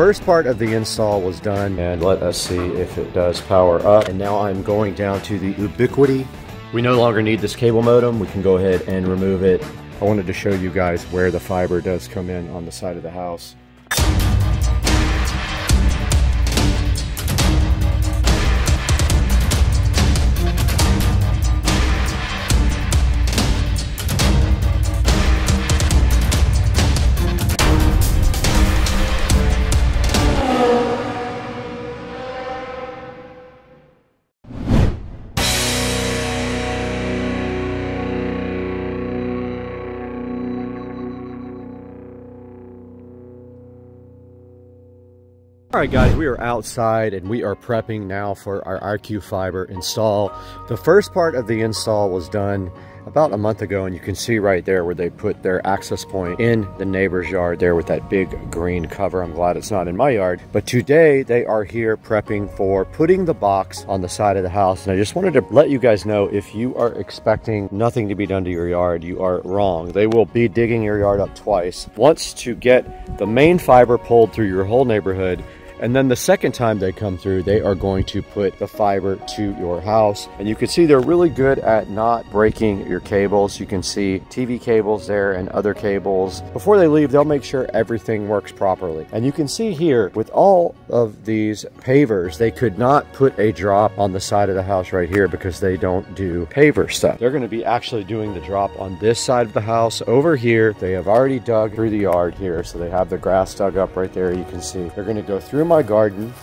first part of the install was done and let us see if it does power up. And now I'm going down to the Ubiquiti. We no longer need this cable modem. We can go ahead and remove it. I wanted to show you guys where the fiber does come in on the side of the house. All right, guys, we are outside and we are prepping now for our IQ Fiber install. The first part of the install was done about a month ago and you can see right there where they put their access point in the neighbor's yard there with that big green cover. I'm glad it's not in my yard. But today they are here prepping for putting the box on the side of the house. And I just wanted to let you guys know if you are expecting nothing to be done to your yard, you are wrong. They will be digging your yard up twice. Once to get the main fiber pulled through your whole neighborhood and then the second time they come through, they are going to put the fiber to your house. And you can see they're really good at not breaking your cables. You can see TV cables there and other cables. Before they leave, they'll make sure everything works properly. And you can see here with all of these pavers, they could not put a drop on the side of the house right here because they don't do paver stuff. They're going to be actually doing the drop on this side of the house over here. They have already dug through the yard here. So they have the grass dug up right there. You can see they're going to go through my garden.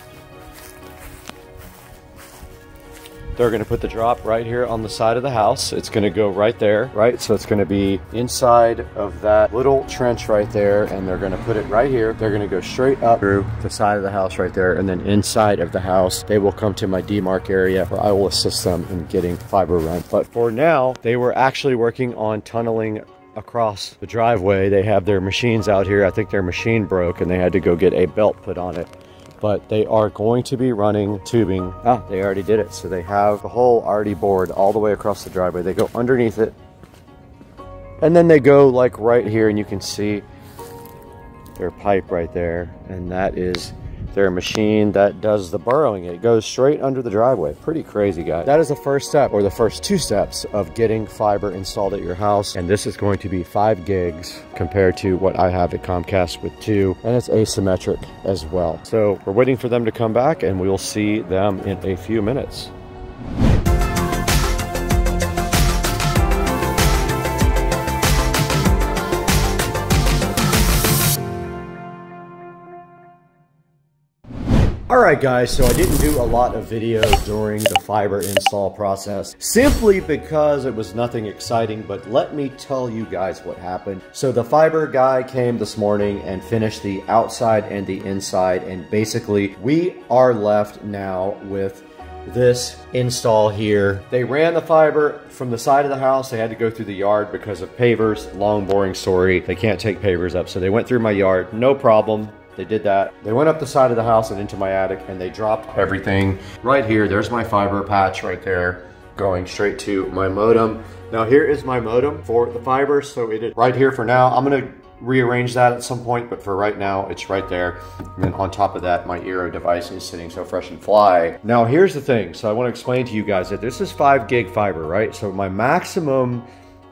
They're going to put the drop right here on the side of the house. It's going to go right there, right? So it's going to be inside of that little trench right there, and they're going to put it right here. They're going to go straight up through the side of the house right there, and then inside of the house, they will come to my demarc area where I will assist them in getting fiber run. But for now, they were actually working on tunneling across the driveway. They have their machines out here. I think their machine broke and they had to go get a belt put on it but they are going to be running tubing. Ah, they already did it. So they have the hole already bored all the way across the driveway. They go underneath it. And then they go like right here and you can see their pipe right there. And that is their machine that does the burrowing. It goes straight under the driveway. Pretty crazy, guys. That is the first step, or the first two steps of getting fiber installed at your house. And this is going to be five gigs compared to what I have at Comcast with two. And it's asymmetric as well. So we're waiting for them to come back and we'll see them in a few minutes. Alright guys, so I didn't do a lot of video during the fiber install process simply because it was nothing exciting, but let me tell you guys what happened. So the fiber guy came this morning and finished the outside and the inside and basically we are left now with this install here. They ran the fiber from the side of the house. They had to go through the yard because of pavers. Long, boring story. They can't take pavers up. So they went through my yard. No problem. They did that. They went up the side of the house and into my attic and they dropped everything right here. There's my fiber patch right there going straight to my modem. Now here is my modem for the fiber. So it is right here for now. I'm gonna rearrange that at some point, but for right now, it's right there. And then on top of that, my Eero device is sitting so fresh and fly. Now here's the thing. So I wanna explain to you guys that this is five gig fiber, right? So my maximum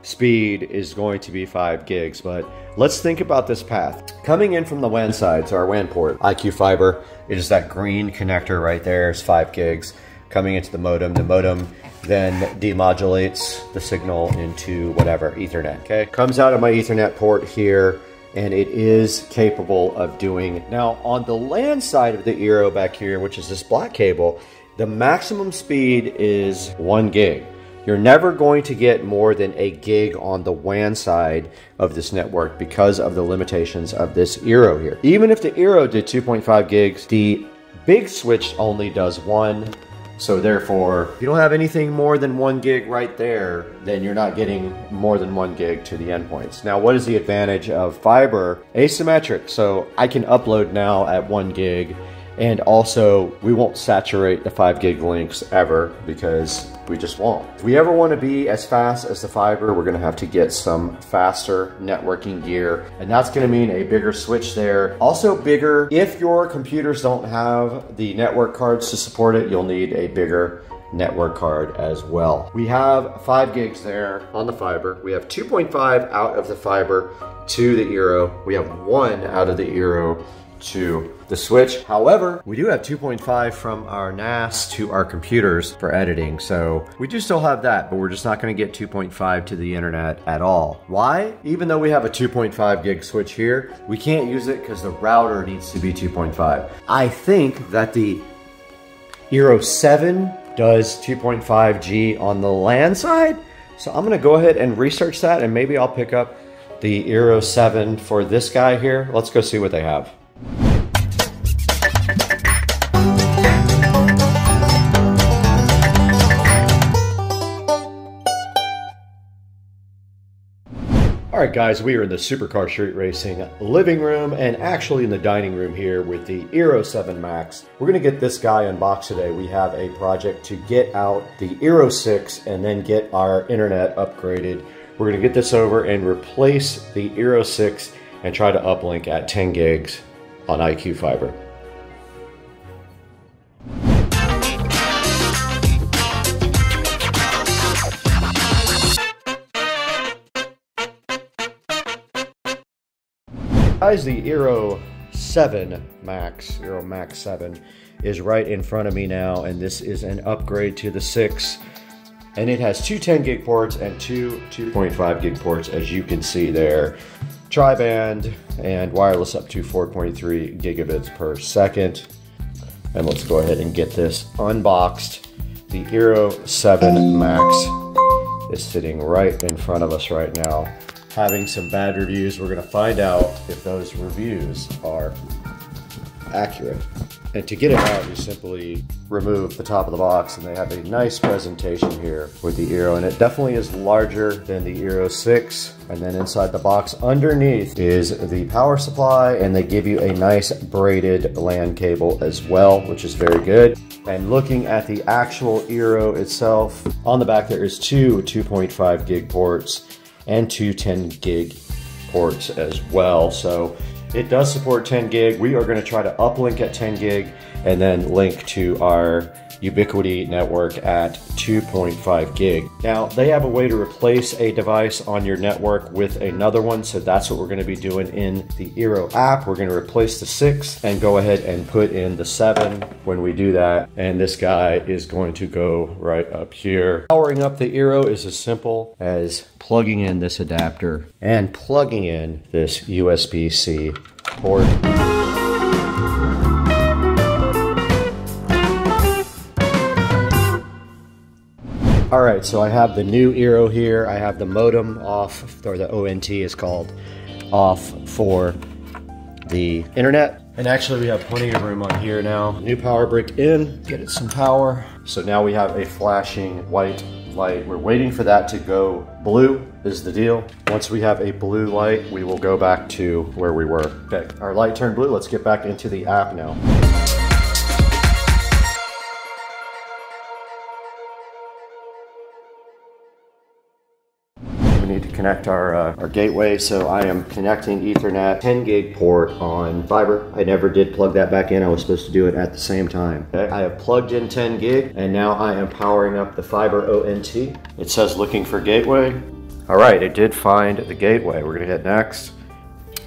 speed is going to be 5 gigs, but let's think about this path. Coming in from the WAN side, so our WAN port, IQ Fiber, it is that green connector right there, it's 5 gigs. Coming into the modem, the modem then demodulates the signal into whatever, Ethernet, okay? Comes out of my Ethernet port here, and it is capable of doing. Now, on the LAN side of the Eero back here, which is this black cable, the maximum speed is 1 gig. You're never going to get more than a gig on the WAN side of this network because of the limitations of this Eero here. Even if the Eero did 2.5 gigs, the big switch only does one. So therefore, if you don't have anything more than one gig right there, then you're not getting more than one gig to the endpoints. Now, what is the advantage of fiber? Asymmetric. So I can upload now at one gig And also, we won't saturate the 5 gig links ever because we just won't. If we ever want to be as fast as the fiber, we're going to have to get some faster networking gear. And that's going to mean a bigger switch there. Also bigger, if your computers don't have the network cards to support it, you'll need a bigger network card as well. We have 5 gigs there on the fiber. We have 2.5 out of the fiber to the Eero. We have 1 out of the Eero to the switch. However, we do have 2.5 from our NAS to our computers for editing. So we do still have that, but we're just not gonna get 2.5 to the internet at all. Why? Even though we have a 2.5 gig switch here, we can't use it because the router needs to be 2.5. I think that the Eero 7 does 2.5G on the LAN side. So I'm gonna go ahead and research that and maybe I'll pick up the Eero 7 for this guy here. Let's go see what they have. Right, guys, we are in the Supercar Street Racing living room and actually in the dining room here with the Eero 7 Max. We're going to get this guy unboxed today. We have a project to get out the Eero 6 and then get our internet upgraded. We're going to get this over and replace the Eero 6 and try to uplink at 10 gigs on IQ Fiber. Guys, the Eero 7 Max, Eero Max 7, is right in front of me now, and this is an upgrade to the 6. And it has two 10 gig ports and two 2.5 gig ports, as you can see there. Tri-band and wireless up to 4.3 gigabits per second. And let's go ahead and get this unboxed. The Eero 7 Max is sitting right in front of us right now having some bad reviews. We're going to find out if those reviews are accurate. And to get it out, you simply remove the top of the box and they have a nice presentation here with the Eero. And it definitely is larger than the Eero 6. And then inside the box underneath is the power supply and they give you a nice braided LAN cable as well, which is very good. And looking at the actual Eero itself, on the back there is two 2.5 gig ports and two 10 gig ports as well. So it does support 10 gig. We are going to try to uplink at 10 gig and then link to our Ubiquiti network at 2.5 gig. Now, they have a way to replace a device on your network with another one, so that's what we're going to be doing in the Eero app. We're going to replace the 6 and go ahead and put in the 7 when we do that, and this guy is going to go right up here. Powering up the Eero is as simple as plugging in this adapter and plugging in this USB-C port. All right, so I have the new Eero here. I have the modem off, or the ONT is called, off for the internet. And actually we have plenty of room on here now. New power brick in, get it some power. So now we have a flashing white light. We're waiting for that to go blue is the deal. Once we have a blue light, we will go back to where we were. Okay, our light turned blue. Let's get back into the app now. We need to connect our, uh, our gateway. So I am connecting ethernet 10 gig port on fiber. I never did plug that back in. I was supposed to do it at the same time. Okay. I have plugged in 10 gig and now I am powering up the fiber ONT. It says looking for gateway. All right, it did find the gateway. We're gonna hit next.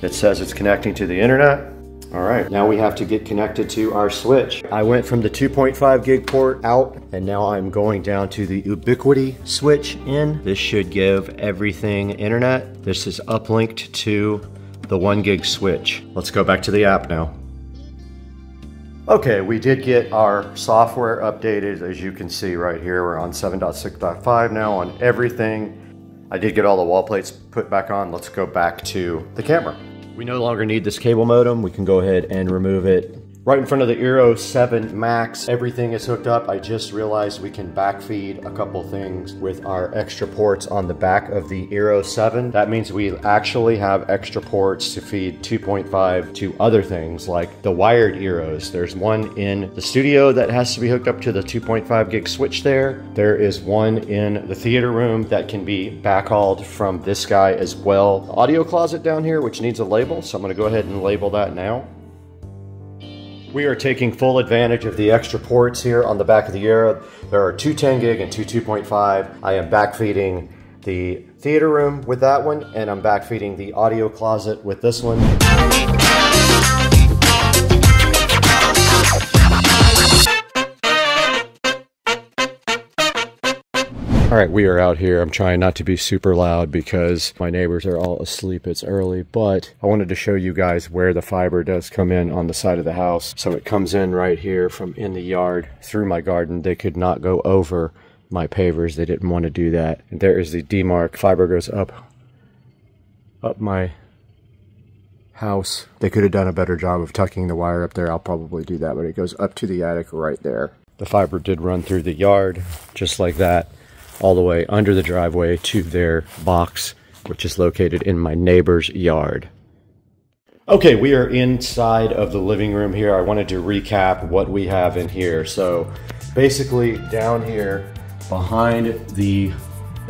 It says it's connecting to the internet. All right, now we have to get connected to our switch. I went from the 2.5 gig port out and now I'm going down to the Ubiquiti switch in. This should give everything internet. This is uplinked to the one gig switch. Let's go back to the app now. Okay, we did get our software updated. As you can see right here, we're on 7.6.5 now on everything. I did get all the wall plates put back on. Let's go back to the camera. We no longer need this cable modem. We can go ahead and remove it Right in front of the Eero 7 Max, everything is hooked up. I just realized we can backfeed a couple things with our extra ports on the back of the Eero 7. That means we actually have extra ports to feed 2.5 to other things like the wired Eeros. There's one in the studio that has to be hooked up to the 2.5 gig switch there. There is one in the theater room that can be backhauled from this guy as well. Audio closet down here, which needs a label, so I'm gonna go ahead and label that now. We are taking full advantage of the extra ports here on the back of the Eero. There are two 10 gig and two 2.5. I am backfeeding the theater room with that one, and I'm backfeeding the audio closet with this one. All right, we are out here. I'm trying not to be super loud because my neighbors are all asleep. It's early, but I wanted to show you guys where the fiber does come in on the side of the house. So it comes in right here from in the yard through my garden. They could not go over my pavers. They didn't want to do that. And there is the demarc. Fiber goes up, up my house. They could have done a better job of tucking the wire up there. I'll probably do that, but it goes up to the attic right there. The fiber did run through the yard just like that all the way under the driveway to their box, which is located in my neighbor's yard. Okay, we are inside of the living room here. I wanted to recap what we have in here. So basically down here behind the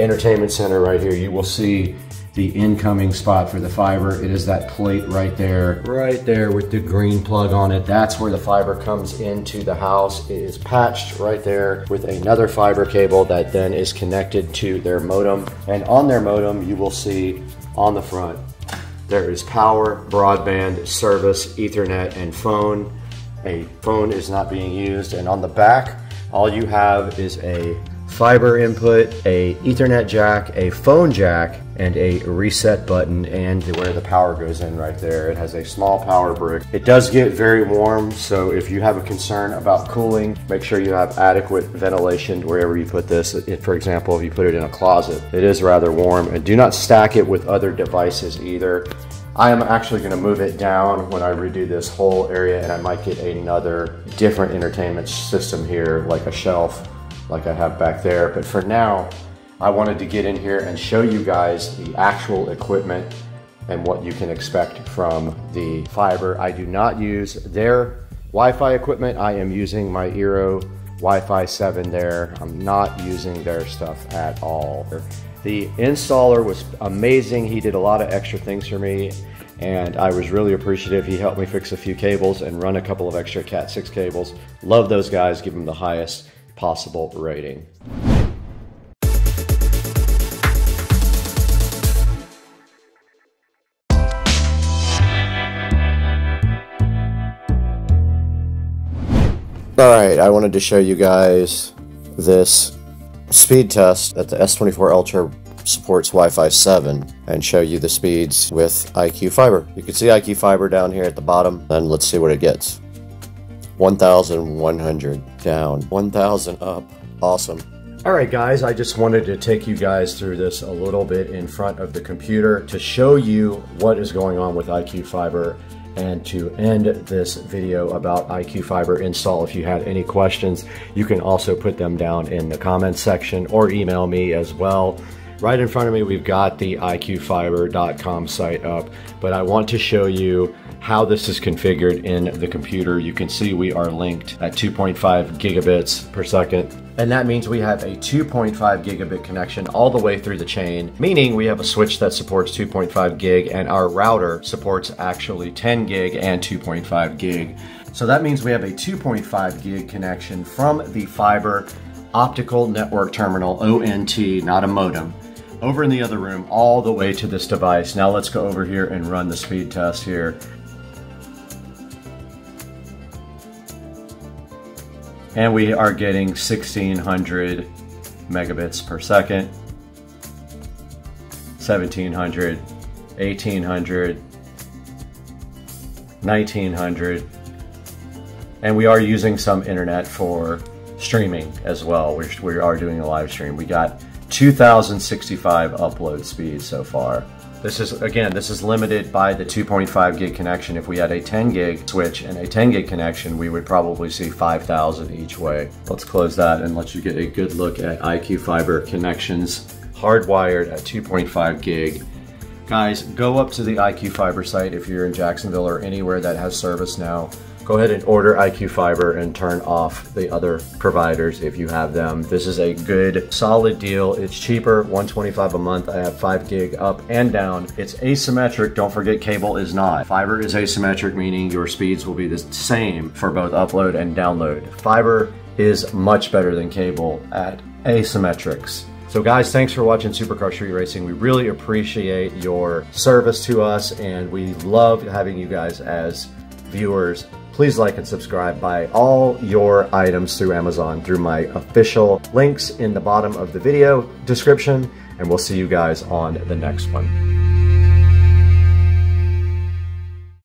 entertainment center right here, you will see the incoming spot for the fiber. It is that plate right there, right there with the green plug on it. That's where the fiber comes into the house. It is patched right there with another fiber cable that then is connected to their modem. And on their modem, you will see on the front, there is power, broadband, service, ethernet, and phone. A phone is not being used. And on the back, all you have is a fiber input, a ethernet jack, a phone jack, and a reset button and where the power goes in right there. It has a small power brick. It does get very warm, so if you have a concern about cooling, make sure you have adequate ventilation wherever you put this. For example, if you put it in a closet, it is rather warm. And do not stack it with other devices either. I am actually going to move it down when I redo this whole area and I might get another different entertainment system here, like a shelf like I have back there. But for now, I wanted to get in here and show you guys the actual equipment and what you can expect from the fiber. I do not use their Wi-Fi equipment. I am using my Eero Wi-Fi 7 there. I'm not using their stuff at all. The installer was amazing. He did a lot of extra things for me and I was really appreciative. He helped me fix a few cables and run a couple of extra Cat 6 cables. Love those guys, give them the highest possible rating. Alright, I wanted to show you guys this speed test that the S24 Ultra supports Wi-Fi 7 and show you the speeds with IQ Fiber. You can see IQ Fiber down here at the bottom and let's see what it gets. 1,100 down, 1,000 up. Awesome. All right, guys, I just wanted to take you guys through this a little bit in front of the computer to show you what is going on with IQ Fiber and to end this video about IQ Fiber install. If you had any questions, you can also put them down in the comments section or email me as well. Right in front of me, we've got the iqfiber.com site up, but I want to show you how this is configured in the computer. You can see we are linked at 2.5 gigabits per second. And that means we have a 2.5 gigabit connection all the way through the chain, meaning we have a switch that supports 2.5 gig and our router supports actually 10 gig and 2.5 gig. So that means we have a 2.5 gig connection from the fiber optical network terminal, ONT, not a modem, over in the other room all the way to this device. Now let's go over here and run the speed test here. And we are getting 1600 megabits per second, 1700, 1800, 1900, and we are using some internet for streaming as well. We're, we are doing a live stream. We got 2065 upload speed so far. This is, again, this is limited by the 2.5 gig connection. If we had a 10 gig switch and a 10 gig connection, we would probably see 5,000 each way. Let's close that and let you get a good look at IQ Fiber connections hardwired at 2.5 gig. Guys, go up to the IQ Fiber site if you're in Jacksonville or anywhere that has service now go ahead and order IQ Fiber and turn off the other providers if you have them. This is a good, solid deal. It's cheaper, 125 a month. I have 5 gig up and down. It's asymmetric. Don't forget cable is not. Fiber is asymmetric, meaning your speeds will be the same for both upload and download. Fiber is much better than cable at asymmetrics. So guys, thanks for watching Supercar Street Racing. We really appreciate your service to us and we love having you guys as viewers please like and subscribe. Buy all your items through Amazon through my official links in the bottom of the video description, and we'll see you guys on the next one.